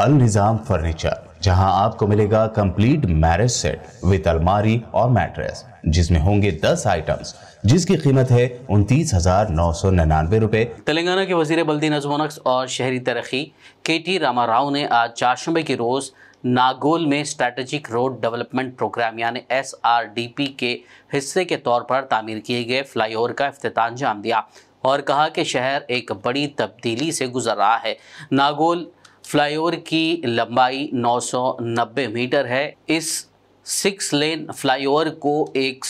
अल Nizam furniture, जहाँ आपको मिलेगा कंप्लीट मैरिज सेट विद अलमारी और मैट्रेस, जिसमें होंगे 10 आइटम्स, जिसकी कीमत है उनतीस हज़ार नौ सौ निन्यानवे रुपए। तेलंगाना के वज़ीर बल्दी नजमोनक्स और शहरी तरक्की के टी रामा राव ने आज चारशंबे के रोज़ नागोल में स्ट्रेटेजिक रोड डेवलपमेंट प्रोग्राम यानी एस के हिस्से के तौर पर तामीर किए गए फ्लाईओवर का अफ्ताह अंजाम दिया और कहा कि शहर एक बड़ी तब्दीली से गुजर रहा है। नागोल फ्लाईओवर की लंबाई 990 मीटर है इस सिक्स लेन फ्लाईओवर को एक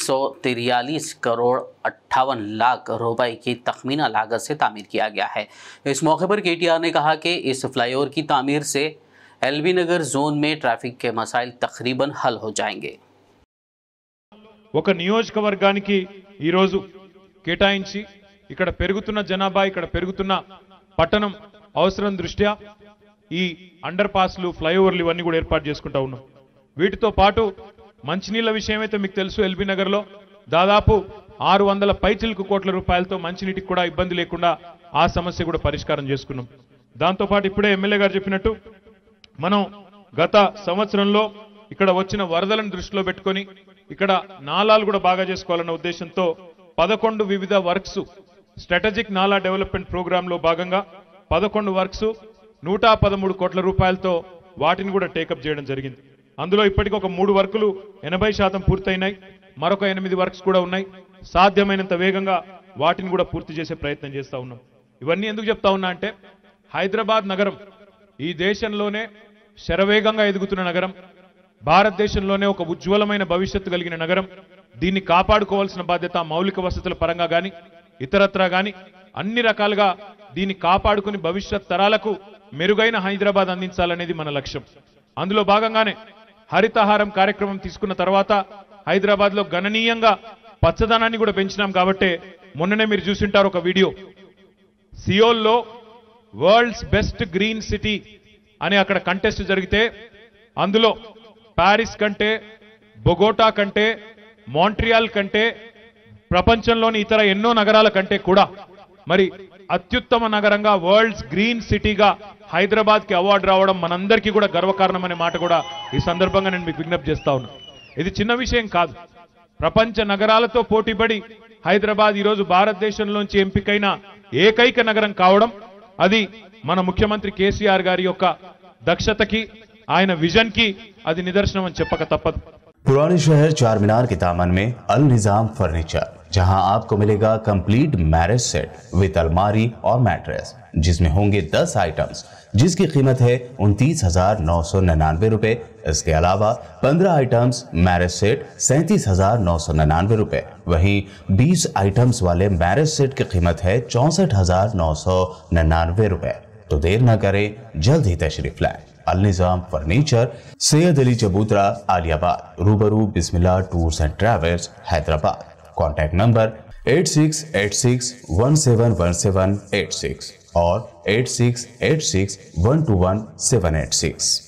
करोड़ अट्ठावन लाख रुपए की तखमीना लागत से तामीर किया गया है इस मौके पर के ने कहा कि इस फ्लाईओवर की तामीर से एलबी नगर जोन में ट्रैफिक के मसाइल तकरीबन हल हो जाएंगे ఒక నియోజకవర్గానికి ఈరోజు కేటాయించి ఇక్కడ పెరుగుతున్న జనాభా ఇక్కడ పెరుగుతున్న పట్టణం అవసరం దృష్ట్యా ఈ అండర్ పాస్లు ఫ్లైఓవర్లు ఇవన్నీ కూడా ఏర్పాటు చేసుకుంటా ఉన్నాం. వీటితో పాటు మంచినీళ్ళ విషయం అయితే మీకు తెలుసు ఎల్బీ నగర్లో. దాదాపు ఆరు వందల పైచిలకు కోట్ల రూపాయలతో మంచినీటికి కూడా ఇబ్బంది లేకుండా ఆ సమస్య కూడా పరిష్కారం చేసుకున్నాం. దాంతోపాటు ఇప్పుడే ఎమ్మెల్యే గారు చెప్పినట్టు మనం గత సంవత్సరంలో ఇక్కడ వచ్చిన వరదలను దృష్టిలో పెట్టుకొని ఇక్కడ నాలాలు కూడా బాగా చేసుకోవాలన్న ఉద్దేశంతో పదకొండు వివిధ వర్క్స్ స్ట్రాటజిక్ నాలా డెవలప్మెంట్ ప్రోగ్రాంలో భాగంగా పదకొండు వర్క్స్ నూట పదమూడు కోట్ల రూపాయలతో వాటిని కూడా టేకప్ చేయడం జరిగింది. అందులో ఇప్పటికి ఒక మూడు వర్కులు ఎనభై శాతం పూర్తయినాయి. మరొక ఎనిమిది వర్క్స్ కూడా ఉన్నాయి. సాధ్యమైనంత వేగంగా వాటిని కూడా పూర్తి చేసే ప్రయత్నం చేస్తా ఉన్నాం. ఇవన్నీ ఎందుకు చెప్తా ఉన్నా అంటే హైదరాబాద్ నగరం ఈ దేశంలోనే శరవేగంగా ఎదుగుతున్న నగరం. భారతదేశంలోనే ఒక ఉజ్వలమైన భవిష్యత్తు కలిగిన నగరం. దీన్ని కాపాడుకోవాల్సిన బాధ్యత మౌలిక వసతుల పరంగా కానీ ఇతరత్రా కానీ అన్ని రకాలుగా దీన్ని కాపాడుకుని భవిష్యత్ తరాలకు మెరుగైన హైదరాబాద్ అందించాలనేది మన లక్ష్యం. అందులో భాగంగానే హరితహారం కార్యక్రమం తీసుకున్న తర్వాత హైదరాబాద్లో గణనీయంగా పచ్చదనాన్ని కూడా పెంచినాం కాబట్టే మొన్ననే మీరు చూసింటారు ఒక వీడియో. సియోల్లో వరల్డ్స్ బెస్ట్ గ్రీన్ సిటీ అని అక్కడ కంటెస్ట్ జరిగితే అందులో ప్యారిస్ కంటే బొగోటా కంటే మాంట్రియాల్ కంటే ప్రపంచంలోని ఇతర ఎన్నో నగరాల కంటే కూడా మరి అత్యుత్తమ నగరంగా వరల్డ్స్ గ్రీన్ సిటీగా హైదరాబాద్ కి అవార్డు రావడం మనందరికీ కూడా గర్వకారణం అనే మాట కూడా ఈ సందర్భంగా నేను మీకు విజ్ఞప్తి చేస్తా ఉన్నా ఇది చిన్న విషయం కాదు ప్రపంచ నగరాలతో పోటీపడి హైదరాబాద్ ఈరోజు భారతదేశంలోంచి ఎంపికైన ఏకైక నగరం కావడం అది మన ముఖ్యమంత్రి కేసీఆర్ గారి యొక్క దక్షతకి ఆయన విజన్ కి అది నిదర్శనం అని చెప్పక తప్పదు पुराने शहर चार मीनार के दामन में अल निजाम फर्नीचर जहाँ आपको मिलेगा कंप्लीट मैरिज सेट विद अलमारी और मैट्रेस जिसमें होंगे 10 आइटम्स जिसकी कीमत है उनतीस हज़ार नौ सौ निन्यानवे रुपए। इसके अलावा 15 आइटम्स मैरिज सेट सैंतीस हज़ार नौ सौ निन्यानवे रुपए। वहीं 20 आइटम्स वाले मैरिज सेट की कीमत है चौसठ हज़ार नौ सौ निन्यानवे रुपए। तो देर न करें, जल्द ही तशरीफ़ लाए। अल निज़ाम फर्नीचर, सैयद अली चबूतरा, आलियाबाद। रूबरू Bismillah tours and travels, Hyderabad. Contact number eight six eight six one seven one seven eight six और eight six eight six one two one seven eight six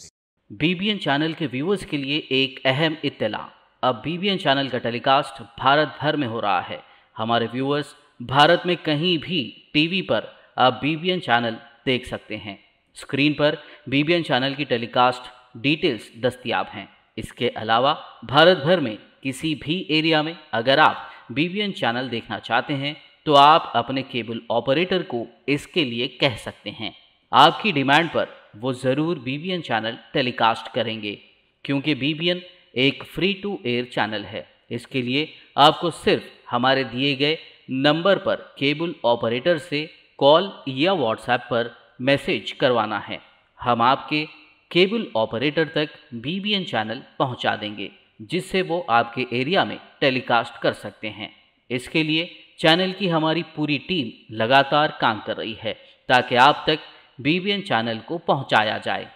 BBN channel के व्यूअर्स के लिए एक अहम इत्तला। अब BBN channel का telecast Bharat भर में हो रहा है। हमारे व्यूअर्स भारत में कहीं भी टीवी पर अब बीबीएन चैनल देख सकते हैं। स्क्रीन पर बीबीएन चैनल की टेलीकास्ट डिटेल्स दस्तियाब हैं। इसके अलावा भारत भर में किसी भी एरिया में अगर आप बीबीएन चैनल देखना चाहते हैं तो आप अपने केबल ऑपरेटर को इसके लिए कह सकते हैं। आपकी डिमांड पर वो ज़रूर बीबीएन चैनल टेलीकास्ट करेंगे, क्योंकि बीबीएन एक फ्री टू एयर चैनल है। इसके लिए आपको सिर्फ़ हमारे दिए गए नंबर पर केबल ऑपरेटर से कॉल या व्हाट्सएप पर मैसेज करवाना है। हम आपके केबल ऑपरेटर तक बीबीएन चैनल पहुँचा देंगे। जिससे वो आपके एरिया में टेलीकास्ट कर सकते हैं। इसके लिए चैनल की हमारी पूरी टीम लगातार काम कर रही है, ताकि आप तक बीबीएन चैनल को पहुँचाया जाए।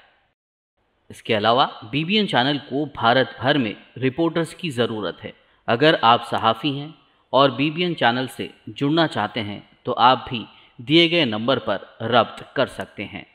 इसके अलावा बीबीएन चैनल को भारत भर में रिपोर्टर्स की ज़रूरत है। अगर आप सहाफ़ी हैं और बीबीएन चैनल से जुड़ना चाहते हैं तो आप भी दिए गए नंबर पर रब्त कर सकते हैं।